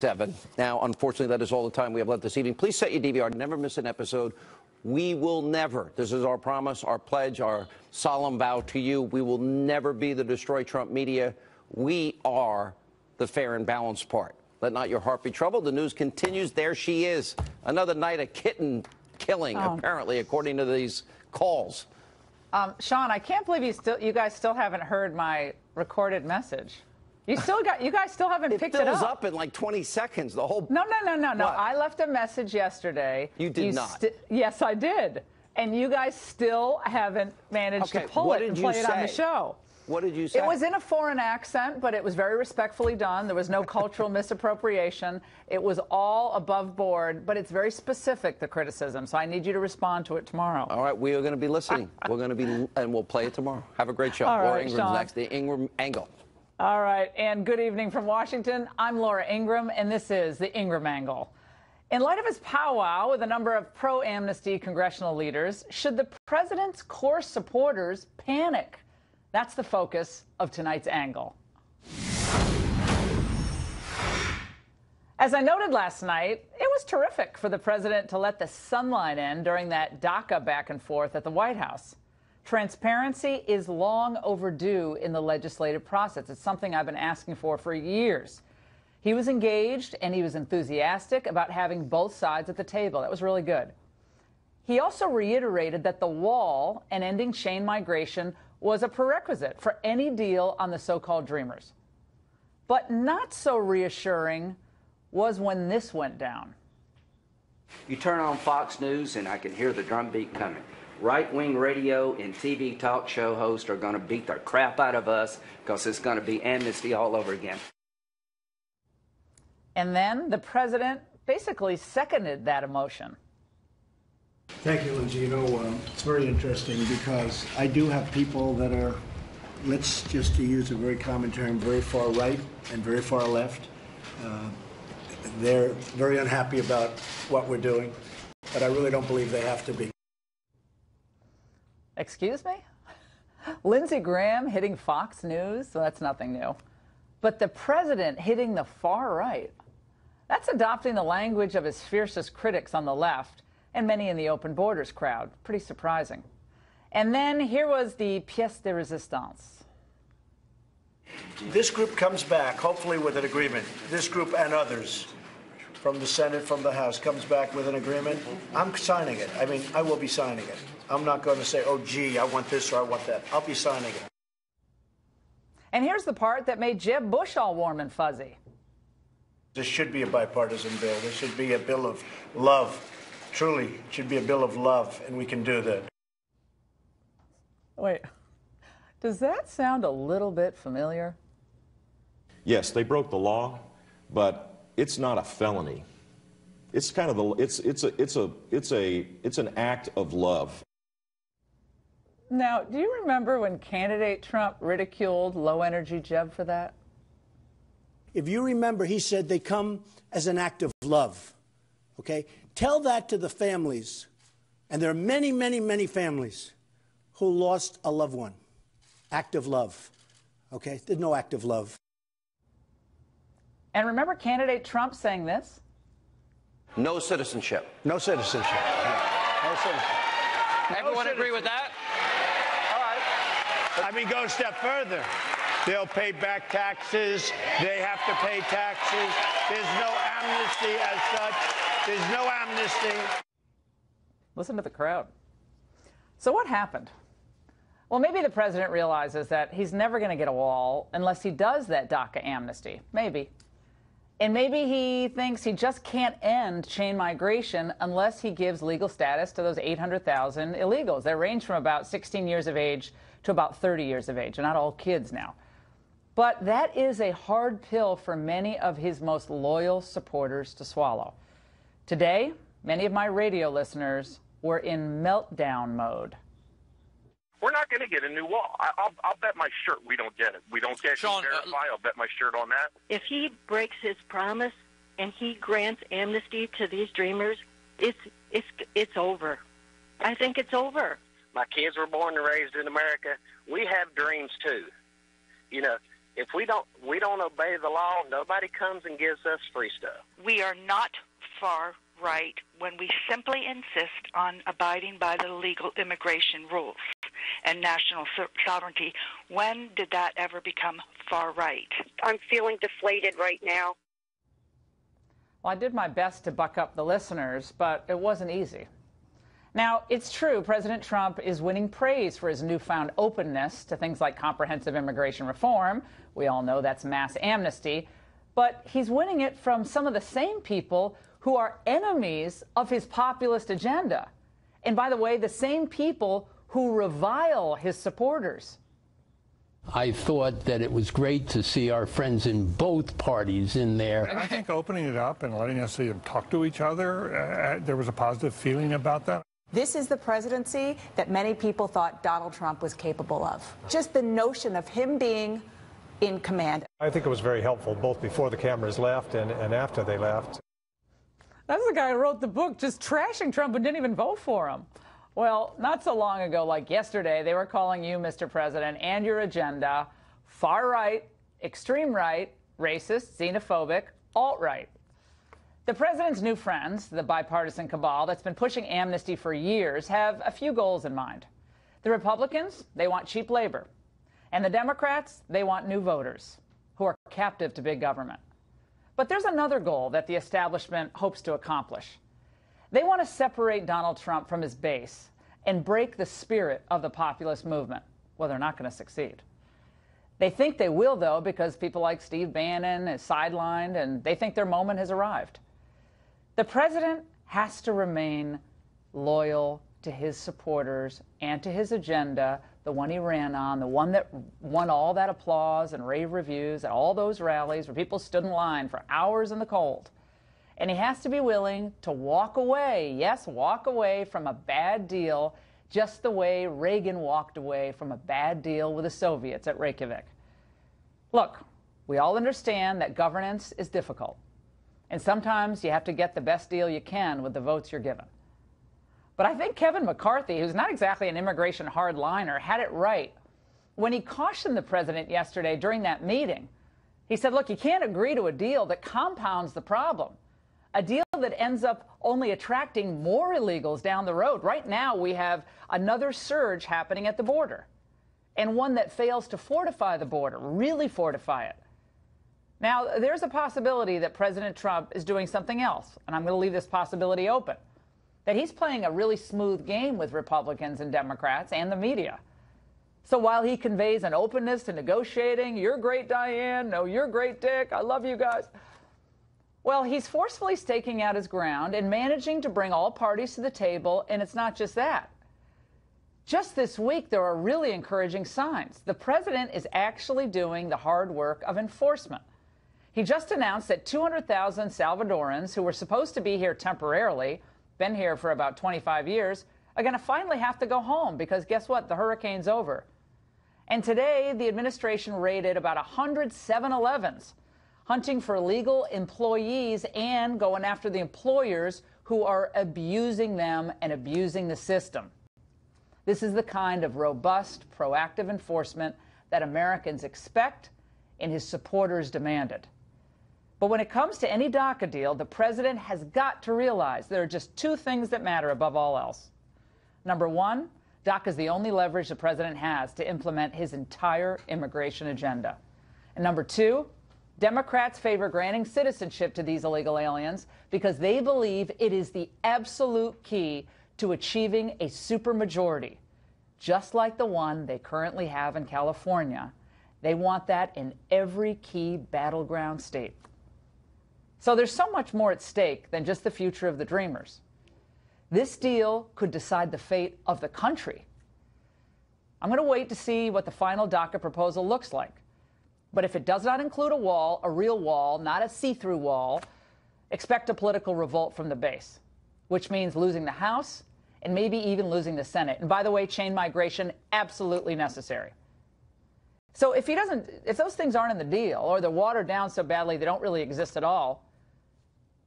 Seven. Now, unfortunately, that is all the time we have left this evening. Please set your DVR. Never miss an episode. We will never, this is our promise, our pledge, our solemn vow to you. We will never be the Destroy Trump media. We are the fair and balanced part. Let not your heart be troubled. The news continues. There she is. Another night of kitten killing, oh. apparently, according to these calls. Um, Sean, I can't believe you still, you guys still haven't heard my recorded message. You still got. You guys still haven't it picked it up. It fills up in like 20 seconds. The whole. No, no, no, no, no. I left a message yesterday. You did you not. yes, I did. And you guys still haven't managed okay, to pull it and play say? it on the show. What did you say? It was in a foreign accent, but it was very respectfully done. There was no cultural misappropriation. It was all above board, but it's very specific, the criticism. So I need you to respond to it tomorrow. All right, we are going to be listening. We're going to be, and we'll play it tomorrow. Have a great show. All Laura right, Ingraham's Sean. next, the Ingraham Angle. All right, and good evening from Washington. I'm Laura Ingraham, and this is the Ingraham Angle. In light of his powwow with a number of pro amnesty congressional leaders, should the president's core supporters panic? That's the focus of tonight's angle. As I noted last night, it was terrific for the president to let the sunlight in during that DACA back and forth at the White House. Transparency is long overdue in the legislative process. It's something I've been asking for for years. He was engaged and he was enthusiastic about having both sides at the table. That was really good. He also reiterated that the wall and ending chain migration was a prerequisite for any deal on the so called Dreamers. But not so reassuring was when this went down. You turn on Fox News, and I can hear the drumbeat coming. Right wing radio and TV talk show hosts are going to beat the crap out of us because it's going to be amnesty all over again. And then the president basically seconded that emotion. Thank you, Lindsey. You know, um, it's very interesting because I do have people that are, let's just to use a very common term, very far right and very far left. Uh, they're very unhappy about what we're doing, but I really don't believe they have to be. Excuse me? Lindsey Graham hitting Fox News? Well, that's nothing new. But the president hitting the far right? That's adopting the language of his fiercest critics on the left and many in the open borders crowd. Pretty surprising. And then here was the pièce de résistance. This group comes back, hopefully with an agreement. This group and others from the Senate, from the House, comes back with an agreement. I'm signing it. I mean, I will be signing it. I'm not going to say, oh, gee, I want this or I want that. I'll be signing it. And here's the part that made Jeb Bush all warm and fuzzy. This should be a bipartisan bill. This should be a bill of love Truly, it should be a bill of love, and we can do that. Wait, does that sound a little bit familiar? Yes, they broke the law, but it's not a felony. It's kind of the it's it's a it's a it's a it's an act of love. Now, do you remember when candidate Trump ridiculed low energy Jeb for that? If you remember, he said they come as an act of love. Okay? Tell that to the families, and there are many, many, many families who lost a loved one. Act of love. Okay? There's no act of love. And remember candidate Trump saying this? No citizenship. No citizenship. No, no citizenship. Everyone no agree with that? I mean, go a step further. They'll pay back taxes. They have to pay taxes. There's no amnesty as such. There's no amnesty. Listen to the crowd. So, what happened? Well, maybe the president realizes that he's never going to get a wall unless he does that DACA amnesty. Maybe. And maybe he thinks he just can't end chain migration unless he gives legal status to those 800,000 illegals. They range from about 16 years of age to about 30 years of age. They're not all kids now. But that is a hard pill for many of his most loyal supporters to swallow. Today, many of my radio listeners were in meltdown mode. We're not going to get a new wall. I, will I'll bet my shirt we don't get it. We don't get Sean, uh, verify. Uh, I'll bet my shirt on that. If he breaks his promise and he grants amnesty to these dreamers, it's it's it's over. I think it's over. My kids were born and raised in America. We have dreams too. You know, If we don't we don't obey the law, nobody comes and gives us free stuff. We are not far right when we simply insist on abiding by the legal immigration rules and national sovereignty. When did that ever become far right? I'm feeling deflated right now. Well, I did my best to buck up the listeners, but it wasn't easy. Now, it's true, President Trump is winning praise for his newfound openness to things like comprehensive immigration reform. We all know that's mass amnesty. But he's winning it from some of the same people who are enemies of his populist agenda. And by the way, the same people who revile his supporters. I thought that it was great to see our friends in both parties in there. I think opening it up and letting us see them talk to each other, uh, there was a positive feeling about that. This is the presidency that many people thought Donald Trump was capable of. Just the notion of him being in command. I think it was very helpful, both before the cameras left and, and after they left. That's the guy who wrote the book just trashing Trump and didn't even vote for him. Well, not so long ago, like yesterday, they were calling you, Mr. President, and your agenda far right, extreme right, racist, xenophobic, alt right. The president's new friends, the bipartisan cabal that's been pushing amnesty for years, have a few goals in mind. The Republicans, they want cheap labor. And the Democrats, they want new voters who are captive to big government. But there's another goal that the establishment hopes to accomplish. They want to separate Donald Trump from his base and break the spirit of the populist movement. Well, they're not going to succeed. They think they will, though, because people like Steve Bannon is sidelined and they think their moment has arrived. The president has to remain loyal to his supporters and to his agenda, the one he ran on, the one that won all that applause and rave reviews at all those rallies where people stood in line for hours in the cold. And he has to be willing to walk away, yes, walk away from a bad deal, just the way Reagan walked away from a bad deal with the Soviets at Reykjavik. Look, we all understand that governance is difficult. And sometimes you have to get the best deal you can with the votes you're given. But I think Kevin McCarthy, who's not exactly an immigration hardliner, had it right when he cautioned the president yesterday during that meeting. He said, look, you can't agree to a deal that compounds the problem, a deal that ends up only attracting more illegals down the road. Right now, we have another surge happening at the border, and one that fails to fortify the border, really fortify it. Now, there's a possibility that President Trump is doing something else, and I'm going to leave this possibility open that he's playing a really smooth game with Republicans and Democrats and the media. So while he conveys an openness to negotiating, you're great, Diane, no, you're great, Dick, I love you guys. Well, he's forcefully staking out his ground and managing to bring all parties to the table, and it's not just that. Just this week, there are really encouraging signs. The president is actually doing the hard work of enforcement. He just announced that 200,000 Salvadorans who were supposed to be here temporarily, been here for about 25 years, are going to finally have to go home because guess what? The hurricane's over. And today, the administration raided about 100 7 Elevens, hunting for illegal employees and going after the employers who are abusing them and abusing the system. This is the kind of robust, proactive enforcement that Americans expect and his supporters demanded. But when it comes to any DACA deal, the president has got to realize there are just two things that matter above all else. Number one, DACA is the only leverage the president has to implement his entire immigration agenda. And number two, Democrats favor granting citizenship to these illegal aliens because they believe it is the absolute key to achieving a supermajority, just like the one they currently have in California. They want that in every key battleground state. So there's so much more at stake than just the future of the Dreamers. This deal could decide the fate of the country. I'm going to wait to see what the final DACA proposal looks like. But if it does not include a wall, a real wall, not a see through wall, expect a political revolt from the base, which means losing the House and maybe even losing the Senate. And by the way, chain migration, absolutely necessary. So if he doesn't, if those things aren't in the deal or they're watered down so badly they don't really exist at all,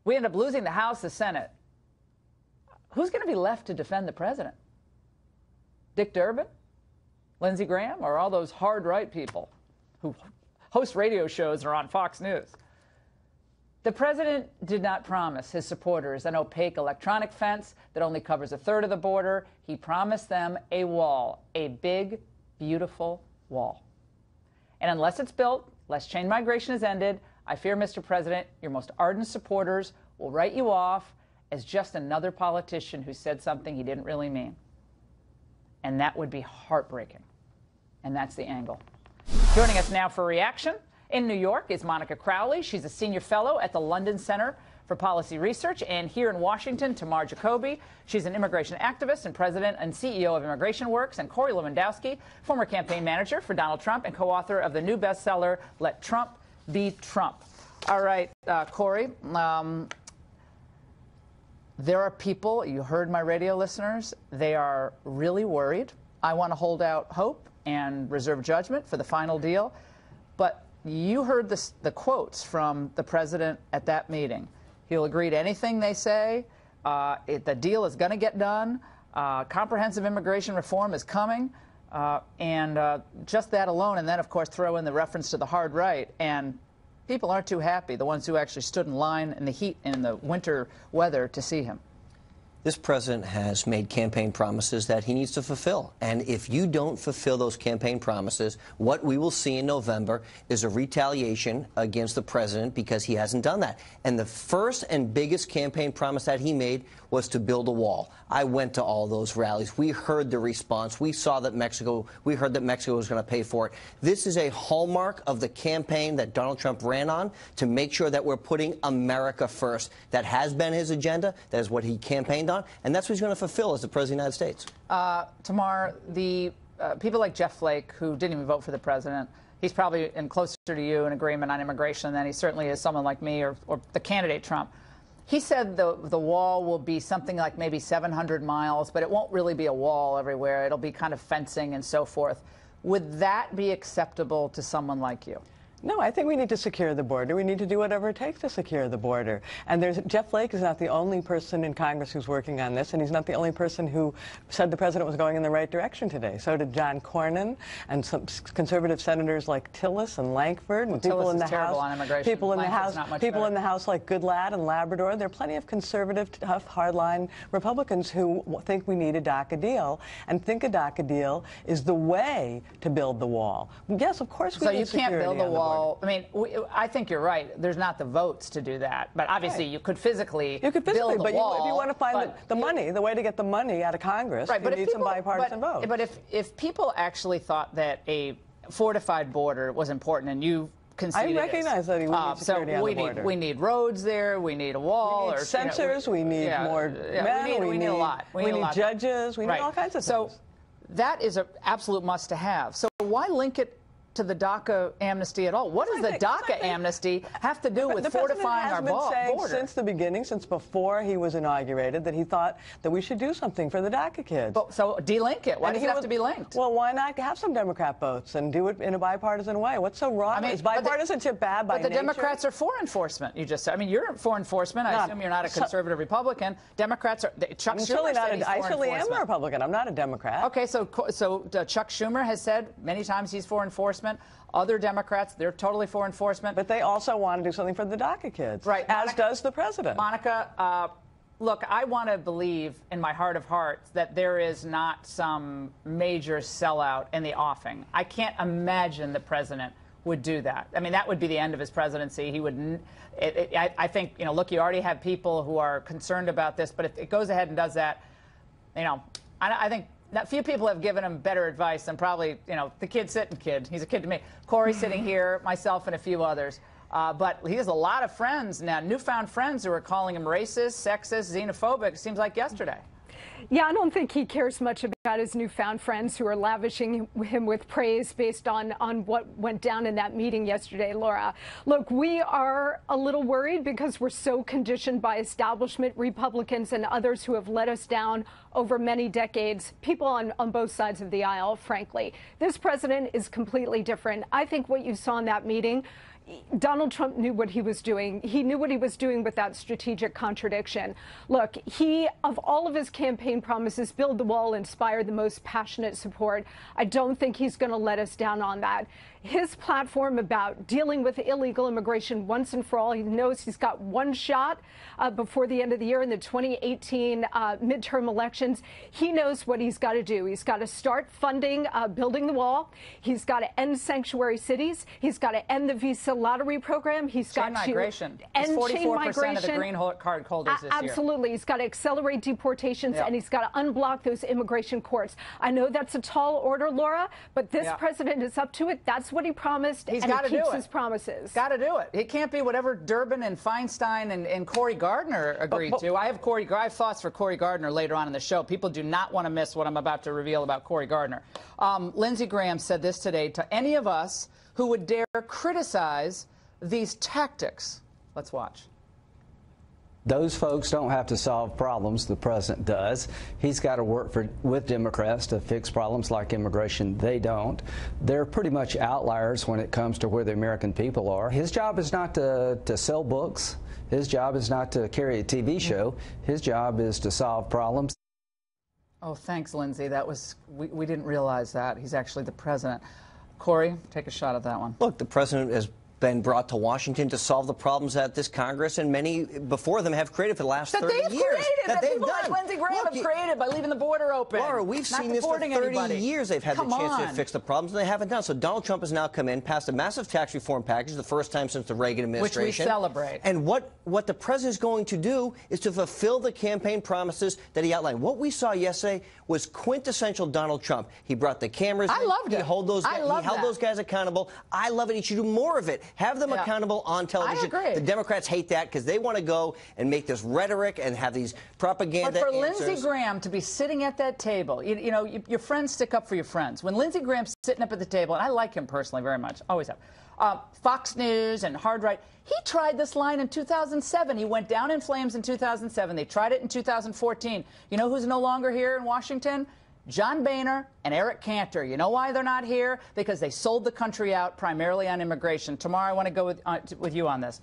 we end up losing the House, the Senate. Who's going to be left to defend the president? Dick Durbin? Lindsey Graham? Or all those hard right people who host radio shows or on Fox News. The president did not promise his supporters an opaque electronic fence that only covers a third of the border. He promised them a wall, a big, beautiful wall. And unless it's built, unless chain migration is ended, I fear, Mr. President, your most ardent supporters will write you off as just another politician who said something he didn't really mean. And that would be heartbreaking. And that's the angle. Joining us now for reaction in New York is Monica Crowley. She's a senior fellow at the London Center for Policy Research. And here in Washington, Tamar Jacoby. She's an immigration activist and president and CEO of Immigration Works. And Corey Lewandowski, former campaign manager for Donald Trump and co author of the new bestseller, Let Trump Be Trump. All right, uh, Corey. Um, there are people, you heard my radio listeners, they are really worried. I want to hold out hope and reserve judgment for the final deal. But you heard this, the quotes from the president at that meeting. He'll agree to anything they say. Uh, it, the deal is going to get done. Uh, comprehensive immigration reform is coming. Uh, and uh, just that alone, and then, of course, throw in the reference to the hard right. And people aren't too happy, the ones who actually stood in line in the heat in the winter weather to see him. This president has made campaign promises that he needs to fulfill. And if you don't fulfill those campaign promises, what we will see in November is a retaliation against the president because he hasn't done that. And the first and biggest campaign promise that he made was to build a wall. I went to all those rallies. We heard the response. We saw that Mexico, we heard that Mexico was going to pay for it. This is a hallmark of the campaign that Donald Trump ran on to make sure that we're putting America first. That has been his agenda. That is what he campaigned on, and that's what he's going to fulfill as the President of the United States. Uh, Tamar, the uh, people like Jeff Flake, who didn't even vote for the president, he's probably in closer to you in agreement on immigration than he certainly is someone like me or, or the candidate Trump. He said the the wall will be something like maybe 700 miles, but it won't really be a wall everywhere. It'll be kind of fencing and so forth. Would that be acceptable to someone like you? No, I think we need to secure the border. We need to do whatever it takes to secure the border. And there's Jeff Flake is not the only person in Congress who's working on this, and he's not the only person who said the president was going in the right direction today. So did John Cornyn and some conservative senators like Tillis and Lankford and well, people Tillis in the House. People in Lankford's the House. People better. in the House like Goodlatte and Labrador. There are plenty of conservative, tough, hardline Republicans who think we need a DACA deal and think a DACA deal is the way to build the wall. Yes, of course we so need you can't build a the wall. I mean, we, I think you're right. There's not the votes to do that, but obviously Right. you could physically You could physically, but you, if you want to find the, the money, the way to get the money out of Congress, right, you but need if people, some bipartisan but, votes. But if if people actually thought that a fortified border was important, and you it, recognize that we need uh, security so on we the need border. we need roads there. We need a wall. We need or, you know, sensors, we need yeah, more yeah, men, We need, we need a lot. we need, need lot. judges, we need all kinds of so things. that is an absolute must to have. So why link it? To the DACA amnesty at all? What does the think- DACA think- amnesty have to do with fortifying our been bo- saying border? since the beginning, since before he was inaugurated, that he thought that we should do something for the DACA kids. But, so delink it. Why And does he it have was- to be linked? Well, why not have some Democrat votes and do it in a bipartisan way? What's so wrong? I mean, is but the- bipartisanship bad by But the nature? Democrats are for enforcement. You just said. I mean, you're for enforcement. I Not- assume you're not a so- conservative Republican. Democrats are. Chuck I'm Schumer not. said A, I certainly am a. Republican. I'm not a Democrat. Okay, so so uh, Chuck Schumer has said many times he's for enforcement. Other Democrats, they're totally for enforcement. But they also want to do something for the DACA kids, Right, As Monica- does the president. Monica, uh, look, I want to believe in my heart of hearts that there is not some major sellout in the offing. I can't imagine the president would do that. I mean, that would be the end of his presidency. He would. It, it, I, I think you know. Look, you already have people who are concerned about this, but if it goes ahead and does that, you know, I, I think. That few people have given him better advice than probably, you know, the kid sitting kid. He's a kid to me. Corey sitting here, myself, and a few others. Uh, but he has a lot of friends now, newfound friends who are calling him racist, sexist, xenophobic. Seems like yesterday. Yeah, I don't think he cares much about his newfound friends who are lavishing him with praise based on, on what went down in that meeting yesterday, Laura. Look, we are a little worried because we're so conditioned by establishment Republicans and others who have let us down over many decades, people on, on both sides of the aisle, frankly. This president is completely different. I think what you saw in that meeting Donald Trump knew what he was doing. He knew what he was doing with that strategic contradiction. Look, he, of all of his campaign promises, build the wall, inspire the most passionate support. I don't think he's going to let us down on that. His platform about dealing with illegal immigration once and for all, he knows he's got one shot uh, before the end of the year in the 2018 uh, midterm elections. He knows what he's got to do. He's got to start funding uh, building the wall. He's got to end sanctuary cities. He's got to end the visa lottery program. He's chain got migration. to end it's 44% chain migration. of the green card holders this year. Absolutely. He's got to accelerate deportations Yep. and he's got to unblock those immigration courts. I know that's a tall order, Laura, but this Yeah. president is up to it. That's what he promised. He's and got to he do it. his promises. Got to do it. It can't be whatever Durbin and Feinstein and, and Cory Gardner agreed but- to. I have Cory. I have thoughts for Cory Gardner later on in the show. People do not want to miss what I'm about to reveal about Cory Gardner. Um, Lindsey Graham said this today to any of us who would dare criticize these tactics. Let's watch. Those folks don't have to solve problems. The president does. He's got to work for, with Democrats to fix problems like immigration. They don't. They're pretty much outliers when it comes to where the American people are. His job is not to, to sell books. His job is not to carry a TV mm-hmm. show. His job is to solve problems. Oh, thanks, Lindsey. That was we, we didn't realize that he's actually the president. Corey, take a shot at that one. Look, the president has been brought to Washington to solve the problems that this Congress and many before them have created for the last That 30 they've years. created, that, they've people done. like Lindsey Graham Look, have created by leaving the border open. Laura, we've seen this for 30 anybody. years. They've had Come the chance on. to fix the problems, and they haven't done so. Donald Trump has now come in, passed a massive tax reform package, the first time since the Reagan administration. Which we celebrate. And what, what the president is going to do is to fulfill the campaign promises that he outlined. What we saw yesterday was quintessential Donald Trump. He brought the cameras. I in. loved he it. Hold those, I love he held that. those guys accountable. I love it. He should do more of it. Have them Yeah. accountable on television. agree. The Democrats hate that because they want to go and make this rhetoric and have these propaganda But for answers. Lindsey Graham to be sitting at that table, you, you know, you, your friends stick up for your friends. When Lindsey Graham's sitting up at the table, and I like him personally very much, always have, uh, Fox News and Hard Right, he tried this line in 2007. He went down in flames in 2007. They tried it in 2014. You know who's no longer here in Washington? John Boehner and Eric Cantor. You know why they're not here? Because they sold the country out primarily on immigration. Tamar, I want to go with, uh, with you on this.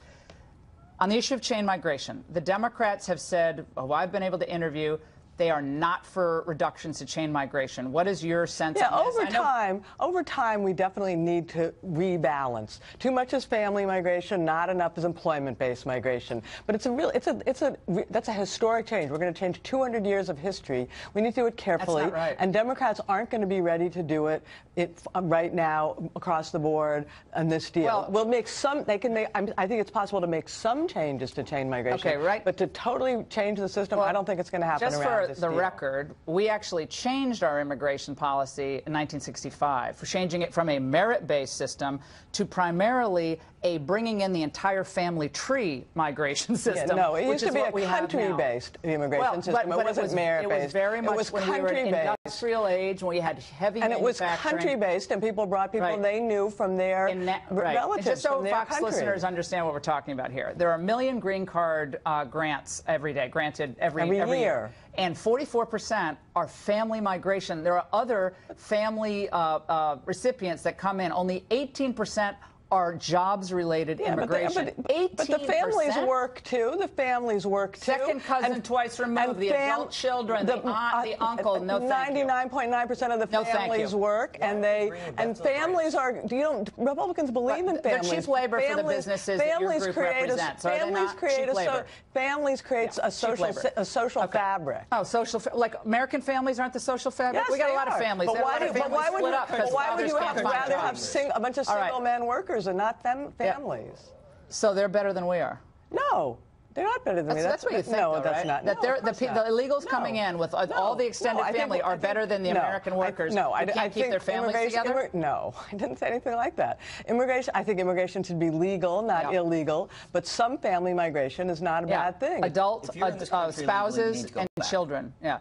On the issue of chain migration, the Democrats have said, who I've been able to interview, they are not for reductions to chain migration. What is your sense Yeah, over time, over time, we definitely need to rebalance. Too much is family migration, not enough is employment-based migration. But it's a real, it's a, it's a, that's a historic change. We're going to change 200 years of history. We need to do it carefully. That's not right. And Democrats aren't going to be ready to do it, it uh, right now across the board on this deal. Well- we'll make some. They can make. I'm, I think it's possible to make some changes to chain migration. Okay, right. But to totally change the system, I don't think it's going to happen Just around for the deal. record, we actually changed our immigration policy in 1965 for changing it from a merit-based system to primarily a bringing in the entire family tree migration system. Yeah, no, it used to be a we have now. country-based immigration well, system. But, It wasn't was, merit-based. It was very It much was when we were in country-based. industrial age, when we had heavy and it was country-based, and people brought people Right. they knew from their that- right. relatives And just so Fox country. listeners understand what we're talking about here, there are a million green card uh, grants every day, granted every, Every year. And 44% are family migration. There are other family uh, uh, recipients that come in. Only 18% are jobs-related Yeah, but, the, immigration. but, but the families work too. The families work too. Second cousin And- twice removed, and the adult children, the aunt, uh, the uncle, no thank. Ninety-nine point nine percent of the No, families you. work, and they and families are. You don't. Republicans believe in But they're families. cheap labor for the families, businesses that your families group create represents, A, families create a so, labor. families creates a social a social fabric. Oh, social fa- like American families aren't the social fabric. Yes, we got they a lot are. of families. But a why, do, but why would you, but why would you have rather have a bunch of single man workers and not fam- Yeah. families? So they're better than we are. No, they're not better than That's, me. that's what you think, No, though, that's right? not. That no, they're, of the, not. the illegals No, coming in with uh, no, all the extended no, I think- family I are think- better than the no, American I- workers no, I, can't I keep their families immigration- together. immig- no, I didn't say anything like that. Immigration. I think immigration should be legal, not Yeah. illegal. But some family migration is not a Yeah. bad thing. Adult If uh, this legally, spouses need to go and back. children. Yeah.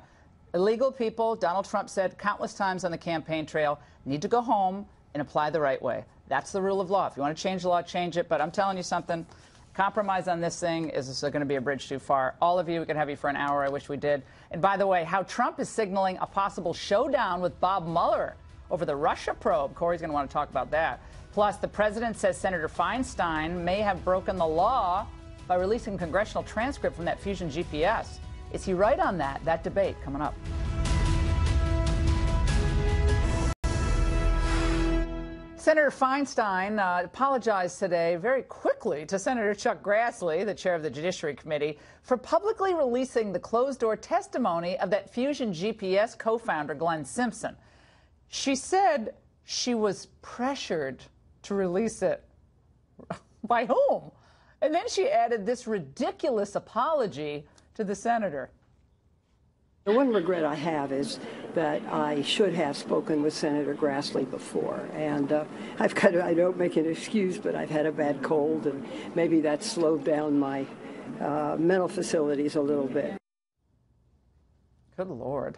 Illegal people, Donald Trump said countless times on the campaign trail, need to go home and apply the right way. That's the rule of law. If you want to change the law, change it. But I'm telling you something. Compromise on this thing is this going to be a bridge too far. All of you, we could have you for an hour. I wish we did. And by the way, how Trump is signaling a possible showdown with Bob Mueller over the Russia probe. Corey's going to want to talk about that. Plus, the president says Senator Feinstein may have broken the law by releasing congressional transcript from that Fusion GPS. Is he right on that? That debate coming up. Senator Feinstein uh, apologized today very quickly to Senator Chuck Grassley, the chair of the Judiciary Committee, for publicly releasing the closed door testimony of that Fusion GPS co founder, Glenn Simpson. She said she was pressured to release it. By whom? And then she added this ridiculous apology to the senator. The one regret I have is that I should have spoken with Senator Grassley before. And uh, I've got to, I don't make an excuse, but I've had a bad cold, and maybe that slowed down my uh, mental facilities a little bit. Good Lord.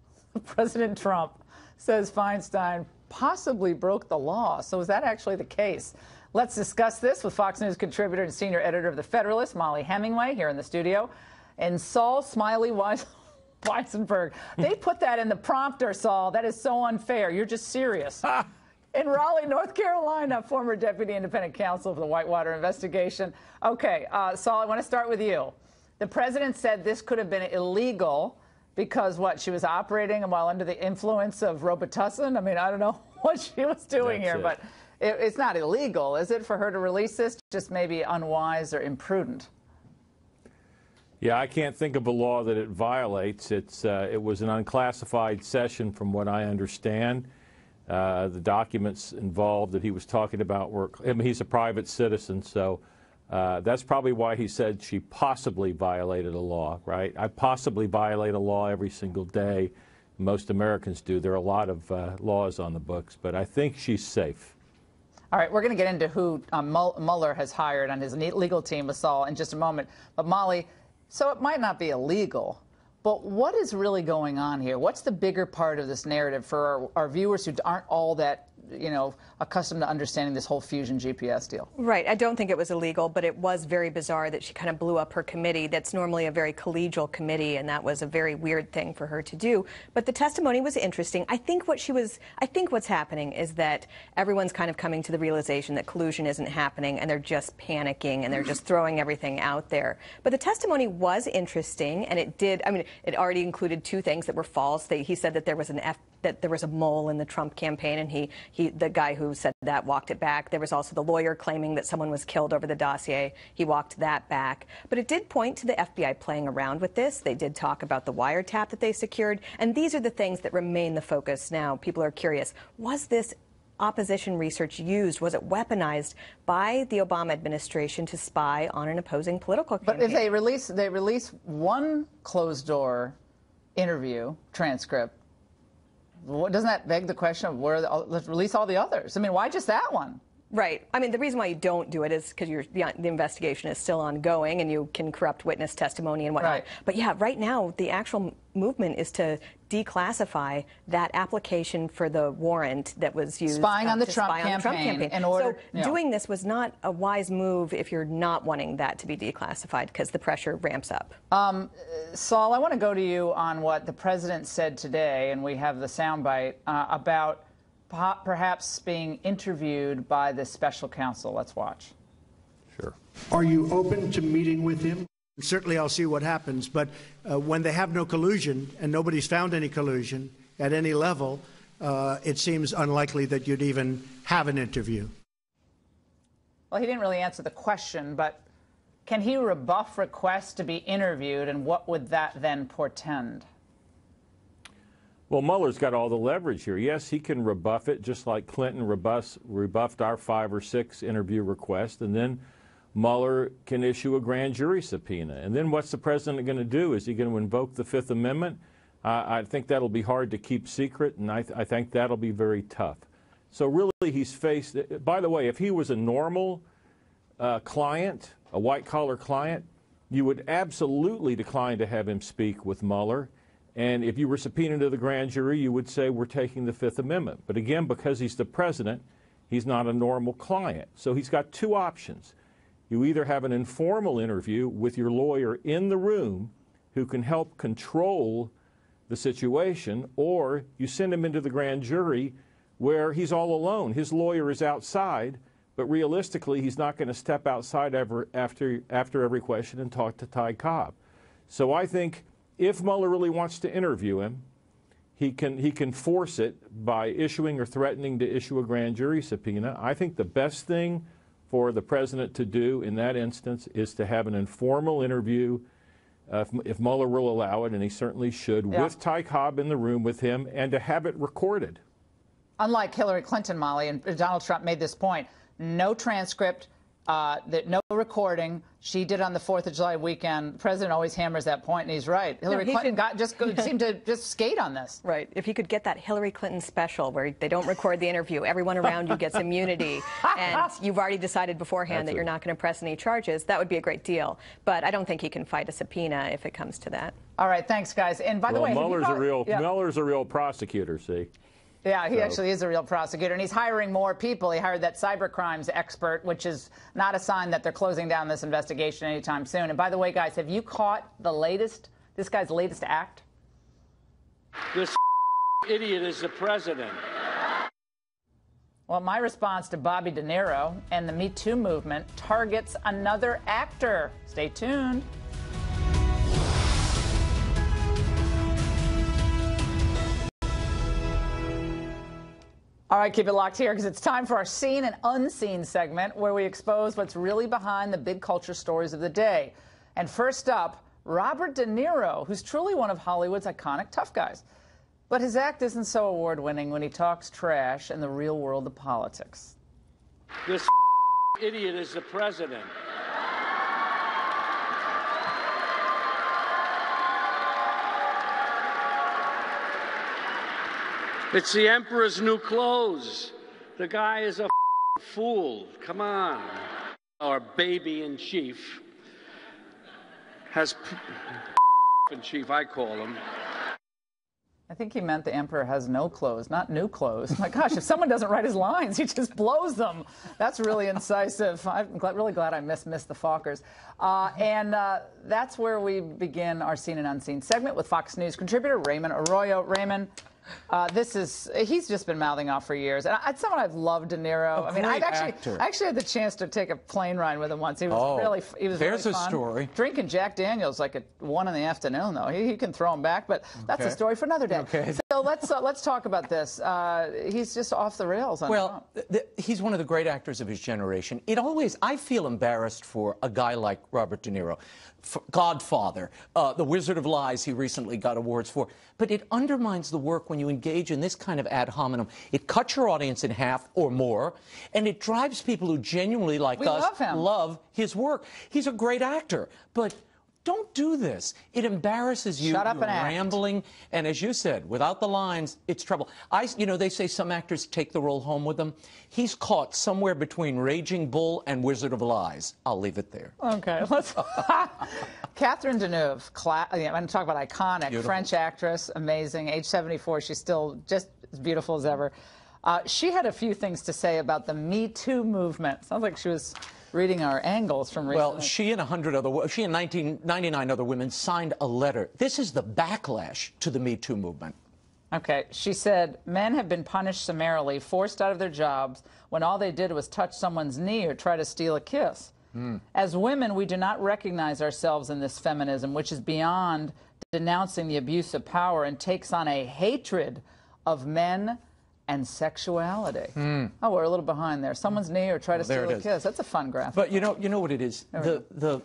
President Trump says Feinstein possibly broke the law. So is that actually the case? Let's discuss this with Fox News contributor and senior editor of The Federalist, Mollie Hemingway, here in the studio, and Sol Smiley Wise. Wisenberg. They put that in the prompter, Sol. That is so unfair. You're just serious. in Raleigh, North Carolina, former deputy independent counsel for the Whitewater investigation. Okay, uh, Sol, I want to start with you. The president said this could have been illegal because what she was operating while under the influence of Robitussin. I mean, I don't know what she was doing That's here, it. but it, it's not illegal, is it, for her to release this? Just maybe unwise or imprudent. Yeah, I can't think of a law that it violates. It's, uh, it was an unclassified session, from what I understand. Uh, the documents involved that he was talking about were, I mean, he's a private citizen, so uh, that's probably why he said she possibly violated a law, right? I possibly violate a law every single day. Most Americans do. There are a lot of uh, laws on the books, but I think she's safe. All right, we're going to get into who um, Mueller has hired on his legal team Sol in just a moment. But Molly, so it might not be illegal, but what is really going on here? What's the bigger part of this narrative for our, our viewers who aren't all that, you know, accustomed to understanding this whole Fusion GPS deal? Right. I don't think it was illegal, but it was very bizarre that she kind of blew up her committee. That's normally a very collegial committee, and that was a very weird thing for her to do. But the testimony was interesting. I think what she was, I think what's happening is that everyone's kind of coming to the realization that collusion isn't happening, and they're just panicking and they're just throwing everything out there. But the testimony was interesting, and it did. I mean, it already included two things that were false. They, he said that there was an F, that there was a mole in the Trump campaign, and he, he, the guy who said that walked it back. There was also the lawyer claiming that someone was killed over the dossier. He walked that back. But it did point to the FBI playing around with this. They did talk about the wiretap that they secured, and these are the things that remain the focus now. People are curious: was this opposition research used? Was it weaponized by the Obama administration to spy on an opposing political But if they release they release one closed door interview transcript, what, doesn't that beg the question of where the, let's release all the others? I mean, why just that one? Right. I mean, the reason why you don't do it is because the, the investigation is still ongoing and you can corrupt witness testimony and whatnot. Right. But yeah, right now, the actual movement is to declassify that application for the warrant that was used Spying on the to Trump spy on the Trump campaign campaign. in order- so yeah. doing this was not a wise move if you're not wanting that to be declassified because the pressure ramps up. Um, Sol, I want to go to you on what the president said today, and we have the soundbite uh, about perhaps being interviewed by the special counsel. Let's watch. Sure. Are you open to meeting with him? Certainly, I'll see what happens. But uh, when they have no collusion and nobody's found any collusion at any level, uh, it seems unlikely that you'd even have an interview. Well, he didn't really answer the question, but can he rebuff requests to be interviewed, and what would that then portend? Well, Mueller's got all the leverage here. Yes, he can rebuff it, just like Clinton rebuffs, rebuffed our five or six interview requests, and then Mueller can issue a grand jury subpoena. And then what's the president going to do? Is he going to invoke the Fifth Amendment? Uh, I think that'll be hard to keep secret, and I, th- I think that'll be very tough. So really, he's faced. By the way, if he was a normal uh, client, a white collar client, you would absolutely decline to have him speak with Mueller. And if you were subpoenaed to the grand jury, you would say, We're taking the Fifth Amendment. But again, because he's the president, he's not a normal client. So he's got two options. You either have an informal interview with your lawyer in the room who can help control the situation, or you send him into the grand jury where he's all alone. His lawyer is outside, but realistically, he's not going to step outside ever after, after every question and talk to Ty Cobb. So I think if Mueller really wants to interview him, he can, he can force it by issuing or threatening to issue a grand jury subpoena. I think the best thing for the president to do in that instance is to have an informal interview, uh, if, if Mueller will allow it, and he certainly should, Yeah. with Ty Cobb in the room with him, and to have it recorded. Unlike Hillary Clinton, Molly, and Donald Trump made this point no transcript, uh, that no recording. She did on the 4th of July weekend. The president always hammers that point, and he's right. Hillary he Clinton should- got just go, seemed to just skate on this. Right. If you could get that Hillary Clinton special where they don't record the interview, everyone around you gets immunity, and you've already decided beforehand That's that you're not going to press any charges, that would be a great deal. But I don't think he can fight a subpoena if it comes to that. All right, thanks, guys. And by the way, have you Mueller's a real yeah. Mueller's a real prosecutor. See. Yeah, he So- actually is a real prosecutor, and he's hiring more people. He hired that cyber crimes expert, which is not a sign that they're closing down this investigation anytime soon. And by the way, guys, have you caught the latest, this guy's latest act? This idiot is the president. Well, my response to Bobby De Niro and the Me Too movement targets another actor. Stay tuned. All right, keep it locked here because it's time for our seen and unseen segment where we expose what's really behind the big culture stories of the day. And first up, Robert De Niro, who's truly one of Hollywood's iconic tough guys. But his act isn't so award winning when he talks trash in the real world of politics. This idiot is the president. It's the emperor's new clothes. The guy is a fool. Come on. Our baby in chief has in chief, I call him. I think he meant the emperor has no clothes, not new clothes. My gosh, if someone doesn't write his lines, he just blows them. That's really incisive. I'm glad, really glad I missed, the Fockers. Uh, and uh, that's where we begin our Seen and Unseen segment with Fox News contributor Raymond Arroyo. Raymond, uh, this is, he's just been mouthing off for years. And it's someone I've loved, De Niro. A I mean, I actually, actor. I actually had the chance to take a plane ride with him once. He was Oh, really, he was there's really a fun. story. Drinking Jack Daniels like at one in the afternoon, though. He, he can throw him back, but that's a story for another day. Okay. So let's uh, let's talk about this. Uh, he's just off the rails. On Well, he's one of the great actors of his generation. It always, I feel embarrassed for a guy like Robert De Niro. Godfather, uh, The Wizard of Lies, he recently got awards for. But it undermines the work when you engage in this kind of ad hominem. It cuts your audience in half or more, and it drives people who genuinely, like We us, love love his work. He's a great actor, but. Don't do this. It embarrasses you. Shut up You're and act. rambling, and as you said, without the lines, it's trouble. I, you know, they say some actors take the role home with them. He's caught somewhere between Raging Bull and Wizard of Lies. I'll leave it there. Okay, let's. Catherine Deneuve, cla- I'm going to talk about iconic Beautiful. French actress, amazing. Age 74, she's still just as beautiful as ever. Uh, she had a few things to say about the Me Too movement. Sounds like she was reading our angles from recently. Well, she and 100 other, she and 1999 other women signed a letter. This is the backlash to the Me Too movement. Okay, she said men have been punished summarily, forced out of their jobs when all they did was touch someone's knee or try to steal a kiss. Hmm. As women, we do not recognize ourselves in this feminism, which is beyond denouncing the abuse of power and takes on a hatred of men and sexuality. Hmm. Oh, we're a little behind there. Someone's knee or try to steal a is. kiss. That's a fun graphic. But you know, you know what it is. There The the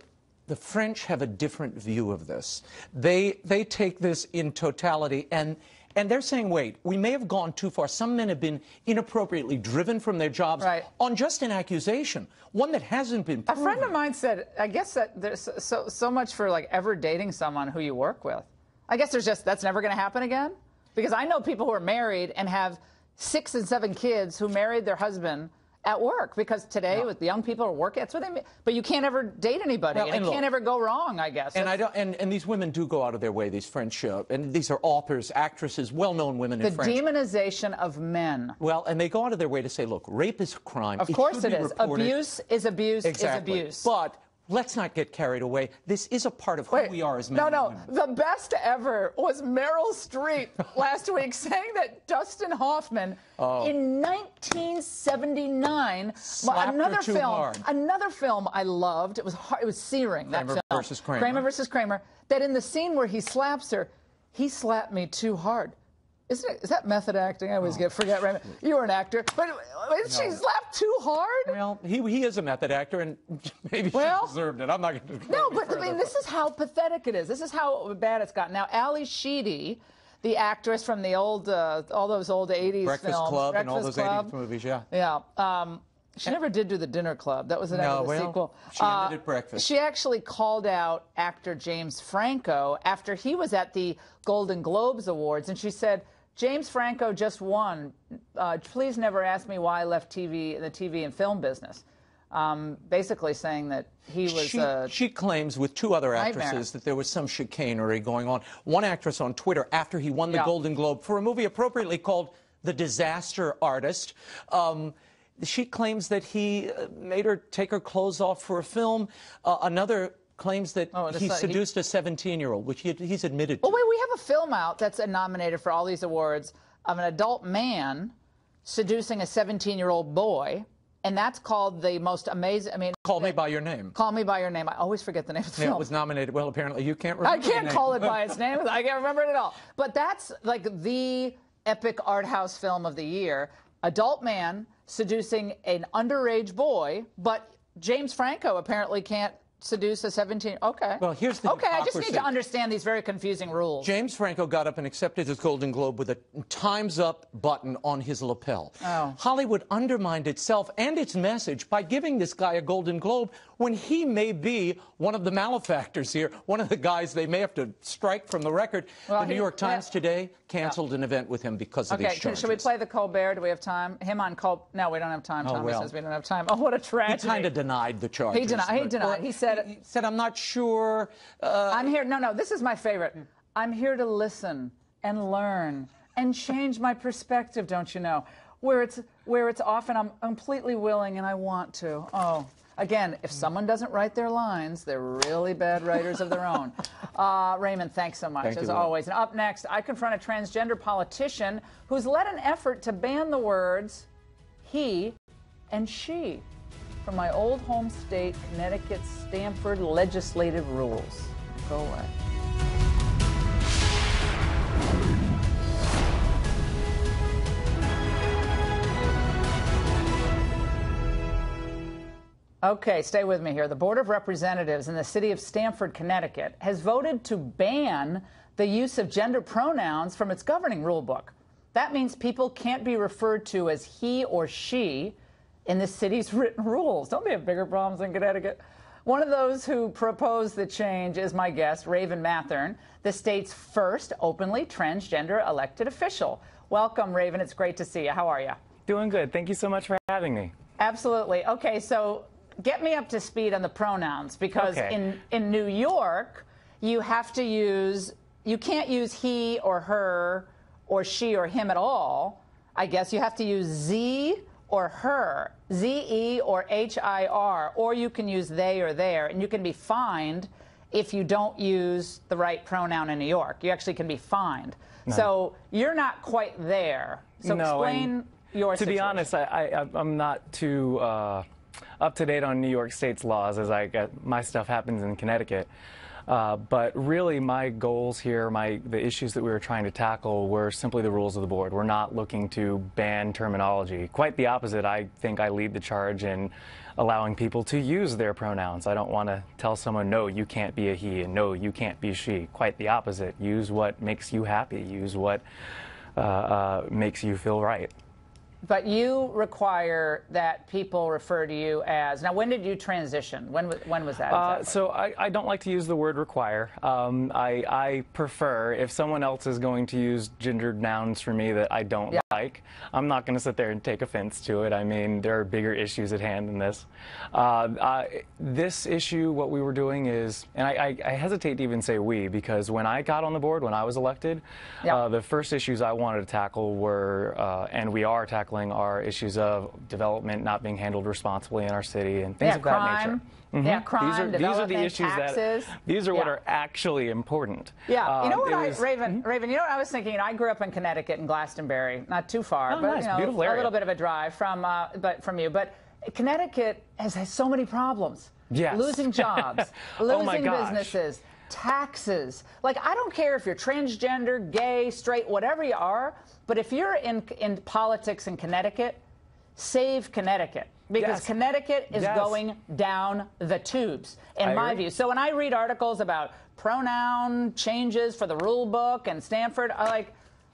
the French have a different view of this. They they take this in totality and. And they're saying, wait, we may have gone too far. Some men have been inappropriately driven from their jobs on just an accusation, one that hasn't been A friend of mine said, I guess that there's so so much for like ever dating someone who you work with. I guess there's just that's never going to happen again because I know people who are married and have six and seven kids who married their husband at work because today with the young people are working, that's what they mean. But you can't ever date anybody Well, and, and it look- can't ever go wrong. I guess. And I don't. And, and these women do go out of their way. These French, uh, and these are authors, actresses, well-known women the in France. demonization of men. well, and they go out of their way to say, look, rape is a crime. Of course should it be is. reported. Abuse is abuse exactly. is abuse. But let's not get carried away. This is a part of who we are as men. No, no. women. The best ever was Meryl Streep last week saying that Dustin Hoffman Oh. in 1979, Slapped her another film, hard. another film I loved. It was hard, it was searing. Kramer that film. versus Kramer. Kramer versus Kramer. That in the scene where he slaps her, he slapped me too hard. Isn't it, is that method acting? I always get forget. Right? You're an actor, but is she Oh. No. slapped too hard? Well, he, he is a method actor, and maybe Well- she deserved it. I'm not going to. No, but I mean, this is how pathetic it is. This is how bad it's gotten. Now, Ally Sheedy, the actress from the old, uh, all those old '80s Breakfast films, Club and all Breakfast those Club. 80s movies, yeah. Yeah. Um, she never did do the dinner club. That was the name No, of the well, sequel. she ended at breakfast. She actually called out actor James Franco after he was at the Golden Globes Awards, and she said, "James Franco just won. Uh, please never ask me why I left TV, the TV and film business." Um, basically saying that he was. She, uh, she claims with two other nightmare. actresses that there was some chicanery going on. One actress on Twitter, after he won the Yeah. Golden Globe for a movie appropriately called The Disaster Artist, um, she claims that he uh, made her take her clothes off for a film. Uh, another claims that Oh, he not- he- seduced a 17 year old, which he, he's admitted to. Oh, wait, we have a film out that's nominated for all these awards of an adult man seducing a 17 year old boy. And that's called the most amazing. I mean, Call Me By Your Name. Call Me By Your Name. I always forget the name of the Yeah, film. it was nominated. Well, apparently you can't I remember the can't call it by its name. I can't remember it at all. But that's like the epic art house film of the year. Adult man seducing an underage boy, but James Franco apparently can't seduce a 17. Okay. Well, here's the Okay, I just need to understand these very confusing rules. James Franco got up and accepted his Golden Globe with a Time's Up button on his lapel. Oh. Hollywood undermined itself and its message by giving this guy a Golden Globe when he may be one of the malefactors here, one of the guys they may have to strike from the record. Well, the New York Times yeah. today canceled an event with him because of Okay, these can- charges. should we play the Colbert? Do we have time? Him on Colbert? No, we don't have time. Oh, Tommy well. says we don't have time. Oh, what a tragedy. He kind of denied the charges. He denied. He denied. He said. He said, "I'm not sure." Uh, I'm here. No, no. This is my favorite. I'm here to listen and learn and change my perspective. Don't you know? Where it's where it's often I'm completely willing and I want to. Oh. Again, if someone doesn't write their lines, they're really bad writers of their own. Uh, Raymond, thanks so much, Thank as Will. always. And up next, I confront a transgender politician who's led an effort to ban the words he and she from my old home state, Connecticut's Stamford legislative rules. Go away. Okay, stay with me here. The Board of Representatives in the city of Stamford, Connecticut, has voted to ban the use of gender pronouns from its governing rule book. That means people can't be referred to as he or she in the city's written rules. Don't they have bigger problems in Connecticut? One of those who proposed the change is my guest, Raven Matherne, the state's first openly transgender elected official. Welcome, Raven. It's great to see you. How are you? Doing good. Thank you so much for having me. Absolutely. Okay, so get me up to speed on the pronouns because Okay. in in New York, you have to use you can't use he or her or she or him at all. I guess you have to use z or her, z e or h i r, or you can use they or their, and you can be fined if you don't use the right pronoun in New York. You actually can be fined. No. So you're not quite there. So No, explain your To be honest, I, I, I'm not too uh, up to date on New York State's laws as I get my stuff happens in Connecticut. Uh, but really, my goals here, my the issues that we were trying to tackle were simply the rules of the board. We're not looking to ban terminology. Quite the opposite. I think I lead the charge in allowing people to use their pronouns. I don't want to tell someone, no, you can't be a he, and no, you can't be she. Quite the opposite. Use what makes you happy. Use what uh, uh, makes you feel right. But you require that people refer to you as. Now, when did you transition? When, wa- when was that? Uh, so I, I don't like to use the word require. Um, I, I prefer if someone else is going to use gendered nouns for me that I don't Yeah. like, I'm not going to sit there and take offense to it. I mean, there are bigger issues at hand than this. Uh, I, this issue, what we were doing is, and I, I, I hesitate to even say we because when I got on the board, when I was elected, Yeah. uh, the first issues I wanted to tackle were, uh, and we are tackling, are issues of development not being handled responsibly in our city and things Yeah, of that crime. nature. Mhm. Yeah, crime, these are, these are development, the issues taxes. that these are what Yeah. are actually important. Yeah, you know Um, what, I, was- Raven, Raven. You know what I was thinking? I grew up in Connecticut in Glastonbury, not too far, Oh, but nice, you know, beautiful a little bit of a drive from, uh, but from you. But Connecticut has, has so many problems. Yes. losing jobs, Oh, losing gosh. businesses, taxes. Like I don't care if you're transgender, gay, straight, whatever you are, but if you're in in politics in Connecticut, save Connecticut. Because Yes. Connecticut is Yes. going down the tubes, in I my agree. view. So when I read articles about pronoun changes for the rule book and Stamford, I like,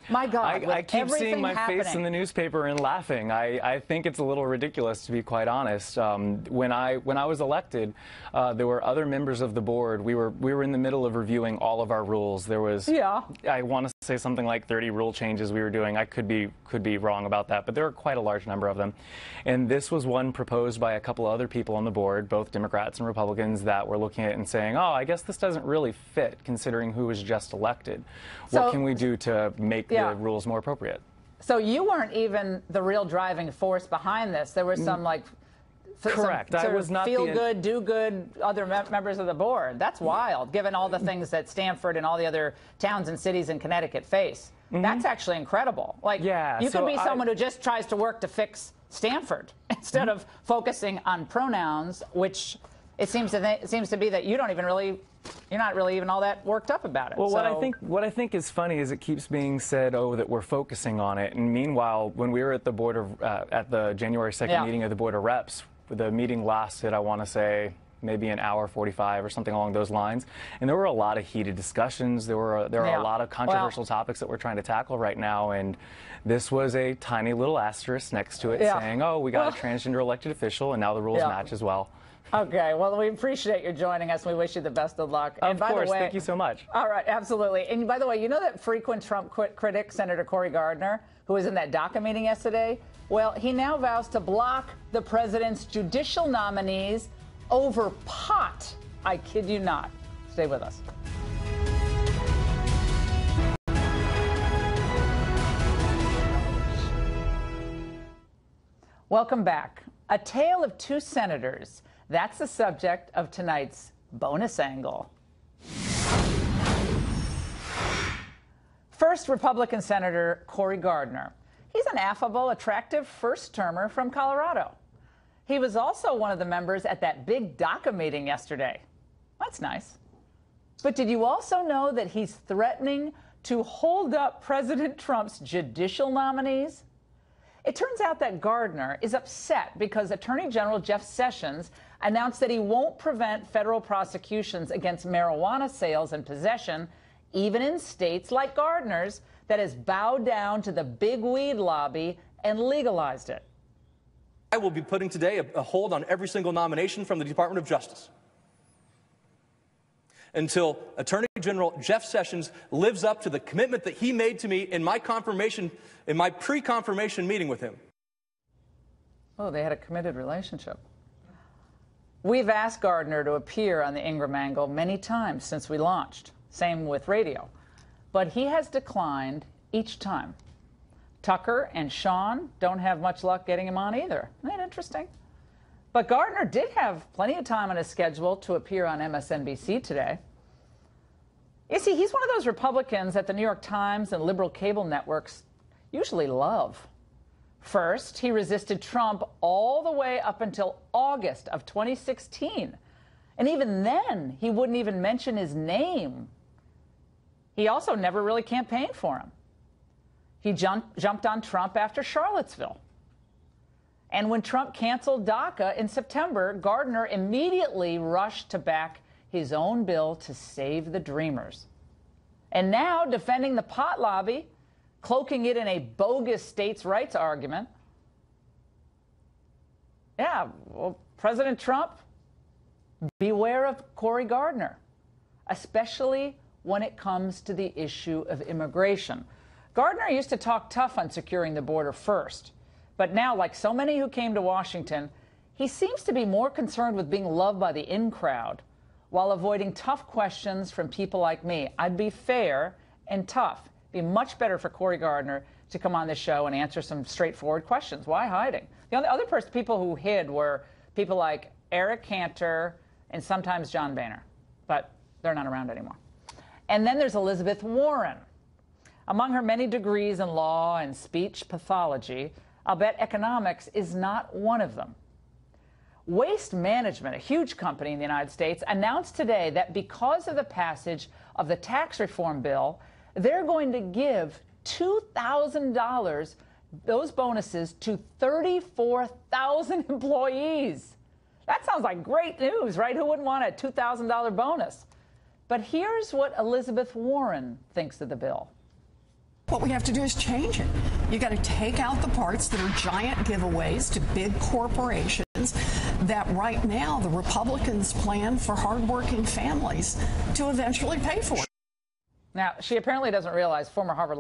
my God, I, I keep seeing my happening, face in the newspaper and laughing. I, I think it's a little ridiculous, to be quite honest. Um, when I when I was elected, uh, there were other members of the board. We were we were in the middle of reviewing all of our rules. There was Yeah. I want to say something like 30 rule changes we were doing. I could be could be wrong about that, but there were quite a large number of them. And this was one proposed by a couple other people on the board, both Democrats and Republicans, that were looking at it and saying, "Oh, I guess this doesn't really fit, considering who was just elected. So- what can we do to make Yeah. the rules more appropriate?" So you weren't even the real driving force behind this. There were some like. F- some Correct. I was not feel good, do good other mem- members of the board. That's wild, given all the things that Stamford and all the other towns and cities in Connecticut face. That's actually incredible. Like, Yeah, you so could be I- someone who just tries to work to fix Stamford instead of focusing on pronouns, which it seems to it seems to be that you don't even really, you're not really even all that worked up about it. Well, what I think what I think is funny is it keeps being said, "Oh, that we're focusing on it." And meanwhile, when we were at the board of uh, at the January second Yeah. meeting of the board of reps, the meeting lasted, I want to say, maybe an hour 45 or something along those lines. And there were a lot of heated discussions. There were there are a lot of controversial topics that we're trying to tackle right now, and this was a tiny little asterisk next to it Yeah. saying, "Oh, we got Well- a transgender elected official, and now the rules Yeah. match as well." Okay, well, we appreciate you joining us. We wish you the best of luck. Of and by course, the way, thank you so much. All right, absolutely. And by the way, you know that frequent Trump critic, Senator Cory Gardner, who was in that DACA meeting yesterday? Well, he now vows to block the president's judicial nominees over pot. I kid you not. Stay with us. Welcome back. A tale of two senators. That's the subject of tonight's bonus angle. First, Republican Senator Cory Gardner. He's an affable, attractive first termer from Colorado. He was also one of the members at that big DACA meeting yesterday. That's nice. But did you also know that he's threatening to hold up President Trump's judicial nominees? It turns out that Gardner is upset because Attorney General Jeff Sessions announced that he won't prevent federal prosecutions against marijuana sales and possession, even in states like Gardner's that has bowed down to the big weed lobby and legalized it. I will be putting today a, a hold on every single nomination from the Department of Justice until Attorney General Jeff Sessions lives up to the commitment that he made to me in my confirmation, in my pre-confirmation meeting with him. Oh, they had a committed relationship. We've asked Gardner to appear on the Ingraham Angle many times since we launched. Same with radio. But he has declined each time. Tucker and Sean don't have much luck getting him on either. Isn't that interesting? But Gardner did have plenty of time on his schedule to appear on MSNBC today. You see, he's one of those Republicans that the New York Times and liberal cable networks usually love. First, he resisted Trump all the way up until August of 2016. And even then, he wouldn't even mention his name. He also never really campaigned for him. He jumped, jumped on Trump after Charlottesville. And when Trump canceled DACA in September, Gardner immediately rushed to back his own bill to save the Dreamers. And now, defending the pot lobby, cloaking it in a bogus states' rights argument. Yeah, well, President Trump, beware of Cory Gardner, especially when it comes to the issue of immigration. Gardner used to talk tough on securing the border first, but now, like so many who came to Washington, he seems to be more concerned with being loved by the in crowd while avoiding tough questions from people like me. I'd be fair and tough. It'd be much better for Cory Gardner to come on this show and answer some straightforward questions. Why hiding? The other person, people who hid were people like Eric Cantor, and sometimes John Boehner, but they're not around anymore. And then there's Elizabeth Warren. Among her many degrees in law and speech pathology, I'll bet economics is not one of them. Waste Management, a huge company in the United States, announced today that because of the passage of the tax reform bill, they're going to give $2,000 those bonuses to 34,000 employees. That sounds like great news, right? Who wouldn't want a $2,000 bonus? But here's what Elizabeth Warren thinks of the bill. What we have to do is change it. You got to take out the parts that are giant giveaways to big corporations that right now the Republicans plan for hardworking families to eventually pay for. Now, she apparently doesn't realize former Harvard